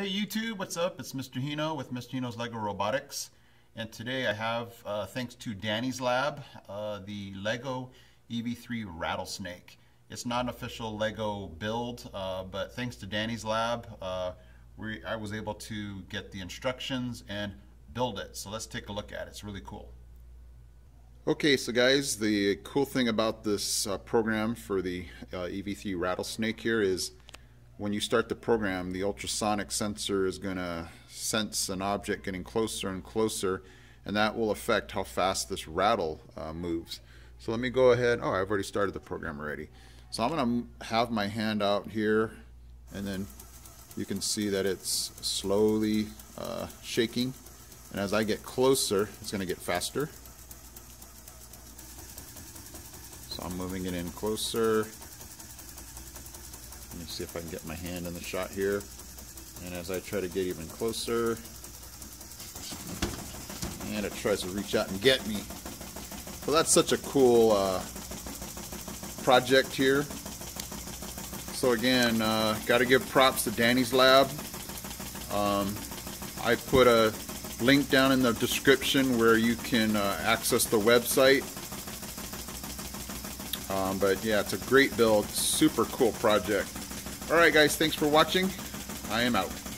Hey YouTube, what's up? It's Mr. Hino with Mr. Hino's Lego Robotics. And today I have, uh, thanks to Danny's Lab, uh, the Lego EV3 Rattlesnake. It's not an official Lego build, uh, but thanks to Danny's Lab, uh, we, I was able to get the instructions and build it. So let's take a look at it. It's really cool. Okay, so guys, the cool thing about this uh, program for the uh, EV3 Rattlesnake here is when you start the program, the ultrasonic sensor is going to sense an object getting closer and closer, and that will affect how fast this rattle uh, moves. So let me go ahead. Oh, I've already started the program already. So I'm going to have my hand out here, and then you can see that it's slowly uh, shaking. And as I get closer, it's going to get faster. So I'm moving it in closer. Let me see if I can get my hand in the shot here. And as I try to get even closer, and it tries to reach out and get me. So that's such a cool uh, project here. So again, uh, got to give props to Danny's Lab. Um, I put a link down in the description where you can uh, access the website. Um, but yeah, it's a great build, super cool project. Alright guys, thanks for watching. I am out.